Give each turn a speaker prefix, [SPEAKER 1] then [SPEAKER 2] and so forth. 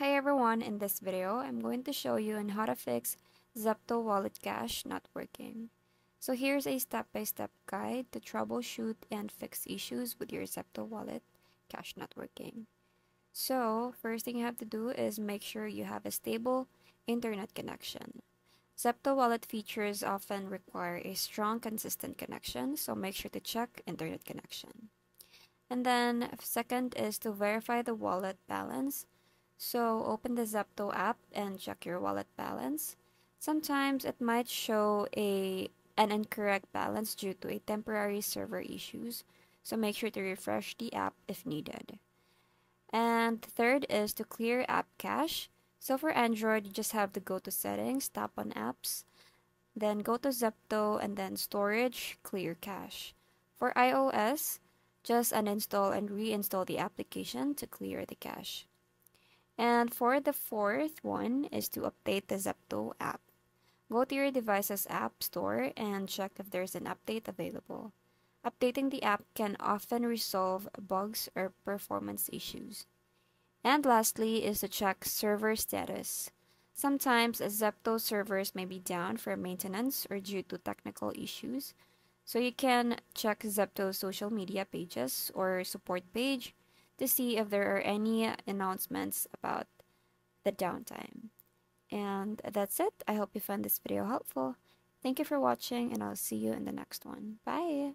[SPEAKER 1] Hey everyone, in this video, I'm going to show you on how to fix Zepto Wallet Cash not working. So here's a step-by-step -step guide to troubleshoot and fix issues with your Zepto Wallet Cash not working. So first thing you have to do is make sure you have a stable internet connection. Zepto Wallet features often require a strong consistent connection, so make sure to check internet connection. And then second is to verify the wallet balance so open the Zepto app and check your wallet balance. Sometimes it might show a an incorrect balance due to a temporary server issues, so make sure to refresh the app if needed. And third is to clear app cache. So for Android, you just have to go to settings, tap on apps, then go to Zepto and then storage, clear cache. For iOS, just uninstall and reinstall the application to clear the cache. And for the fourth one is to update the Zepto app. Go to your device's app store and check if there's an update available. Updating the app can often resolve bugs or performance issues. And lastly is to check server status. Sometimes Zepto servers may be down for maintenance or due to technical issues. So you can check Zepto's social media pages or support page to see if there are any announcements about the downtime. And that's it. I hope you found this video helpful. Thank you for watching and I'll see you in the next one. Bye!